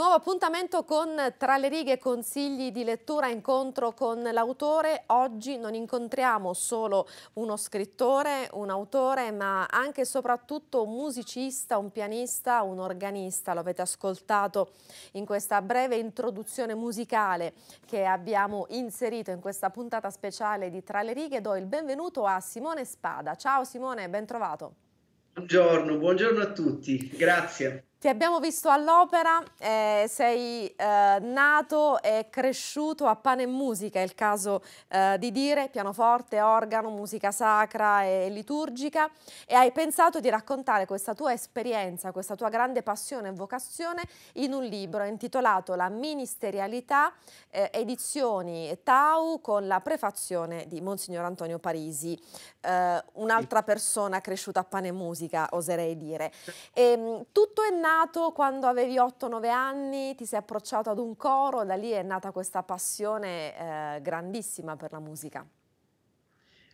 Nuovo appuntamento con Tra le righe consigli di lettura incontro con l'autore. Oggi non incontriamo solo uno scrittore, un autore, ma anche e soprattutto un musicista, un pianista, un organista. Lo avete ascoltato in questa breve introduzione musicale che abbiamo inserito in questa puntata speciale di Tra le righe. Do il benvenuto a Simone Spada. Ciao Simone, ben trovato. Buongiorno, buongiorno a tutti, grazie. Ti abbiamo visto all'opera, eh, sei eh, nato e cresciuto a pane e musica, è il caso eh, di dire, pianoforte, organo, musica sacra e liturgica. E hai pensato di raccontare questa tua esperienza, questa tua grande passione e vocazione in un libro intitolato La ministerialità, eh, edizioni Tau con la prefazione di Monsignor Antonio Parisi, eh, un'altra persona cresciuta a pane e musica, oserei dire. E, ehm, tutto è nato nato quando avevi 8-9 anni, ti sei approcciato ad un coro, da lì è nata questa passione eh, grandissima per la musica.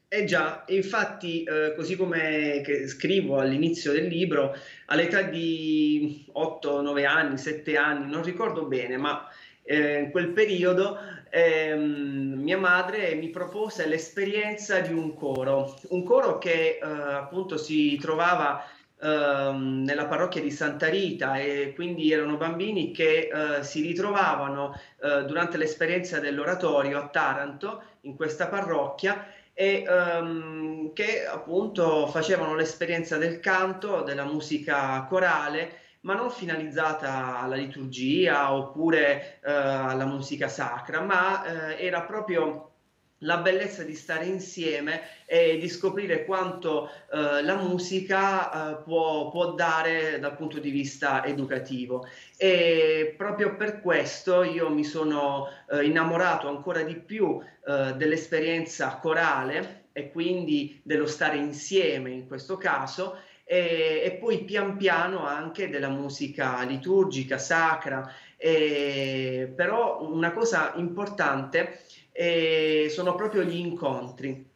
Eh già, infatti eh, così come scrivo all'inizio del libro, all'età di 8-9 anni, 7 anni, non ricordo bene, ma eh, in quel periodo ehm, mia madre mi propose l'esperienza di un coro, un coro che eh, appunto si trovava Ehm, nella parrocchia di Santa Rita e quindi erano bambini che uh, si ritrovavano uh, durante l'esperienza dell'oratorio a Taranto, in questa parrocchia, e um, che appunto facevano l'esperienza del canto, della musica corale, ma non finalizzata alla liturgia oppure uh, alla musica sacra, ma era proprio la bellezza di stare insieme e di scoprire quanto eh, la musica eh, può, può, dare dal punto di vista educativo. E proprio per questo io mi sono eh, innamorato ancora di più eh, dell'esperienza corale e quindi dello stare insieme in questo caso e, e, poi pian piano anche della musica liturgica, sacra, e, però una cosa importante e sono proprio gli incontri.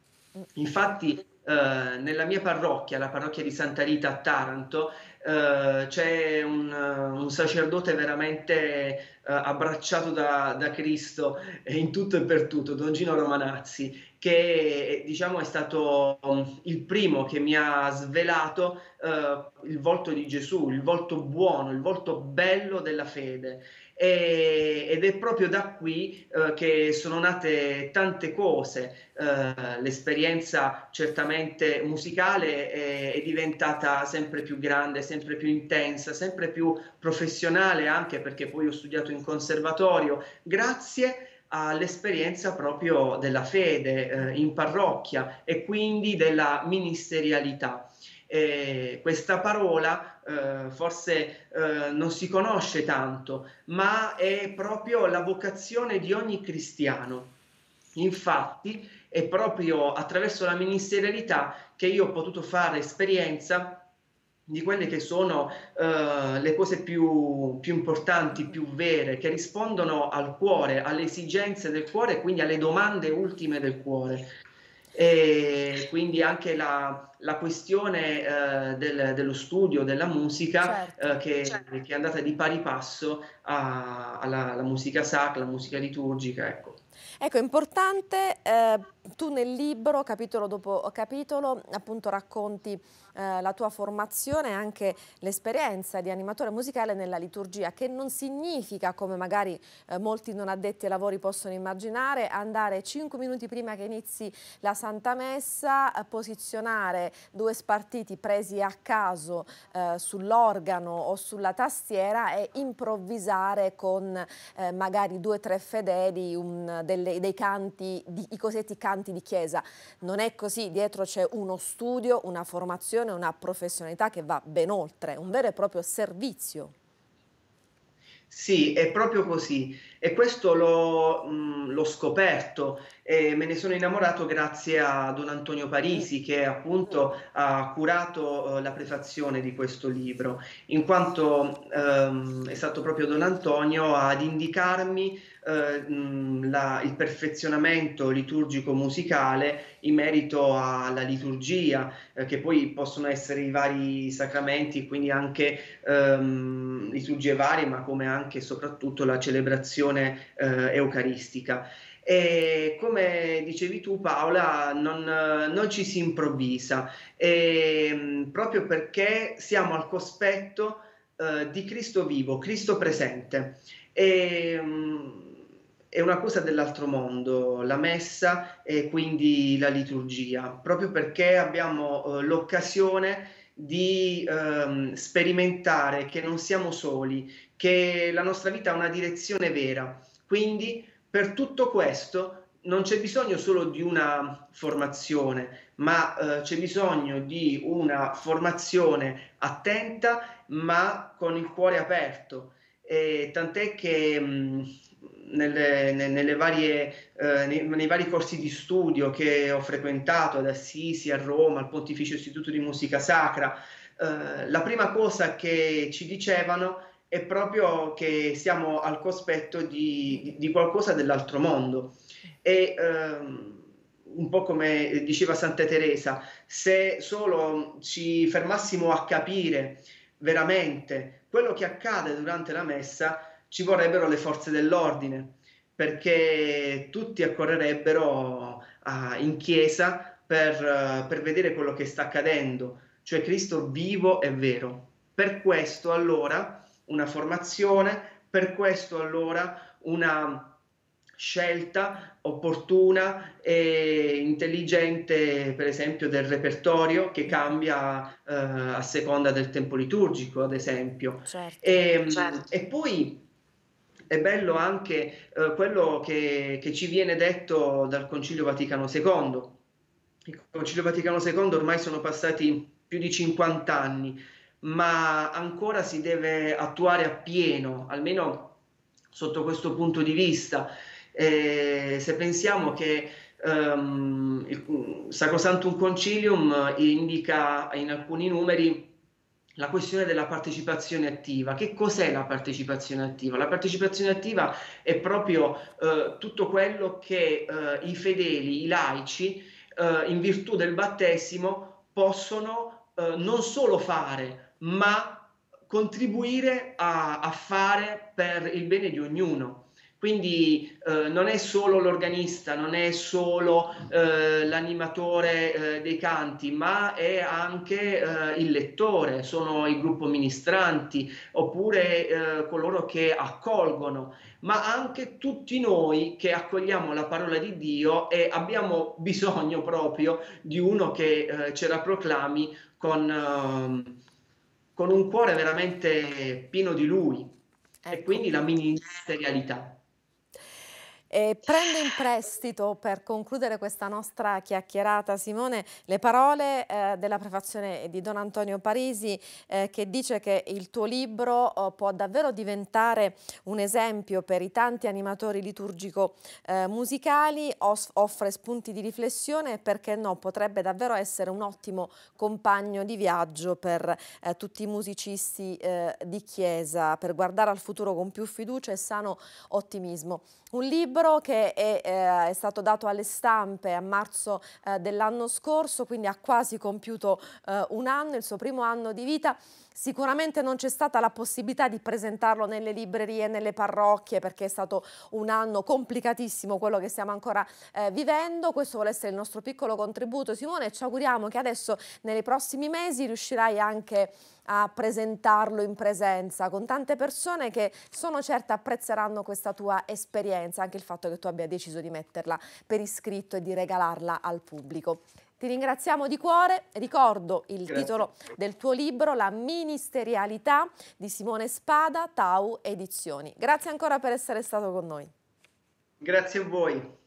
Infatti eh, nella mia parrocchia, la parrocchia di Santa Rita a Taranto, eh, c'è un, un, sacerdote veramente eh, abbracciato da, da, Cristo in tutto e per tutto, Don Gino Romanazzi, che diciamo è stato il primo che mi ha svelato eh, il volto di Gesù, il volto buono, il volto bello della fede e, ed è proprio da qui eh, che sono nate tante cose. Eh, l'esperienza certamente musicale è, è, diventata sempre più grande, sempre più intensa, sempre più professionale anche perché poi ho studiato in conservatorio grazie all'esperienza proprio della fede eh, in parrocchia e quindi della ministerialità. Eh, questa parola eh, forse eh, non si conosce tanto, ma è proprio la vocazione di ogni cristiano. Infatti è proprio attraverso la ministerialità che io ho potuto fare esperienza di quelle che sono uh, le cose più, più, importanti, più vere, che rispondono al cuore, alle esigenze del cuore e quindi alle domande ultime del cuore. E quindi anche la, la questione eh, del, dello studio della musica certo, eh, che, certo. che, è andata di pari passo a, alla, alla, musica sacra, alla musica liturgica. Ecco, ecco importante, eh, tu nel libro, capitolo dopo capitolo, appunto racconti eh, la tua formazione e anche l'esperienza di animatore musicale nella liturgia, che non significa, come magari eh, molti non addetti ai lavori possono immaginare, andare 5 minuti prima che inizi la Santa Messa, eh, due spartiti presi a caso eh, sull'organo o sulla tastiera e improvvisare con eh, magari due o tre fedeli un, delle, dei canti, di, i cosiddetti canti di chiesa. Non è così, dietro c'è uno studio, una formazione, una professionalità che va ben oltre, un vero e proprio servizio. Sì, è proprio così e questo l'ho, scoperto e me ne sono innamorato grazie a Don Antonio Parisi che appunto ha curato eh, la prefazione di questo libro, in quanto ehm, è stato proprio Don Antonio ad indicarmi eh, la, il perfezionamento liturgico musicale in merito alla liturgia, eh, che poi possono essere i vari sacramenti, quindi anche ehm, liturgie varie, ma come anche e soprattutto la celebrazione eh, eucaristica. E come dicevi tu Paola, non, non ci si improvvisa, e, proprio perché siamo al cospetto eh, di Cristo vivo, Cristo presente. E, è una cosa dell'altro mondo, la messa e quindi la liturgia, proprio perché abbiamo eh, l'occasione di ehm, sperimentare che non siamo soli, che la nostra vita ha una direzione vera. Quindi per tutto questo non c'è bisogno solo di una formazione, ma eh, c'è bisogno di una formazione attenta ma con il cuore aperto. E tant'è che mh, nelle, nelle varie, eh, nei, nei, vari corsi di studio che ho frequentato ad Assisi, a Roma, al Pontificio Istituto di Musica Sacra, eh, la prima cosa che ci dicevano è proprio che siamo al cospetto di, di, qualcosa dell'altro mondo. E ehm, un po' come diceva Santa Teresa, se solo ci fermassimo a capire veramente quello che accade durante la messa, ci vorrebbero le forze dell'ordine, perché tutti accorrerebbero a, in chiesa per, per vedere quello che sta accadendo, cioè Cristo vivo e vero. Per questo allora una formazione, per questo allora una scelta opportuna e intelligente, per esempio, del repertorio che cambia eh, a seconda del tempo liturgico, ad esempio. Certo, e, certo. e, poi è bello anche eh, quello che, che, ci viene detto dal Concilio Vaticano II. Il Concilio Vaticano II ormai sono passati più di 50 anni ma ancora si deve attuare appieno, almeno sotto questo punto di vista. Eh, se pensiamo che um, il Sacrosantum Concilium indica in alcuni numeri la questione della partecipazione attiva. Che cos'è la partecipazione attiva? La partecipazione attiva è proprio uh, tutto quello che uh, i fedeli, i laici, uh, in virtù del battesimo possono non solo fare, ma contribuire a, a fare per il bene di ognuno. Quindi eh, non è solo l'organista, non è solo eh, l'animatore eh, dei canti, ma è anche eh, il lettore, sono i gruppo ministranti oppure eh, coloro che accolgono, ma anche tutti noi che accogliamo la parola di Dio e abbiamo bisogno proprio di uno che eh, ce la proclami con ehm, con un cuore veramente pieno di Lui ecco. e quindi la ministerialità. E prendo in prestito, per concludere questa nostra chiacchierata, Simone, le parole eh, della prefazione di Don Antonio Parisi eh, che dice che il tuo libro eh, può davvero diventare un esempio per i tanti animatori liturgico-musicali, eh, offre spunti di riflessione e perché no, potrebbe davvero essere un ottimo compagno di viaggio per eh, tutti i musicisti eh, di chiesa, per guardare al futuro con più fiducia e sano ottimismo. Un libro che è, eh, è, stato dato alle stampe a marzo eh, dell'anno scorso, quindi ha quasi compiuto eh, un anno, il suo primo anno di vita. Sicuramente non c'è stata la possibilità di presentarlo nelle librerie, nelle parrocchie, perché è stato un anno complicatissimo quello che stiamo ancora eh, vivendo. Questo vuole essere il nostro piccolo contributo, Simone, e ci auguriamo che adesso nei prossimi mesi riuscirai anche a presentarlo in presenza con tante persone che sono certa apprezzeranno questa tua esperienza, anche il fatto che tu abbia deciso di metterla per iscritto e di regalarla al pubblico. Ti ringraziamo di cuore, ricordo il Grazie. titolo del tuo libro, La ministerialità di Simone Spada, Tau Edizioni. Grazie ancora per essere stato con noi. Grazie a voi.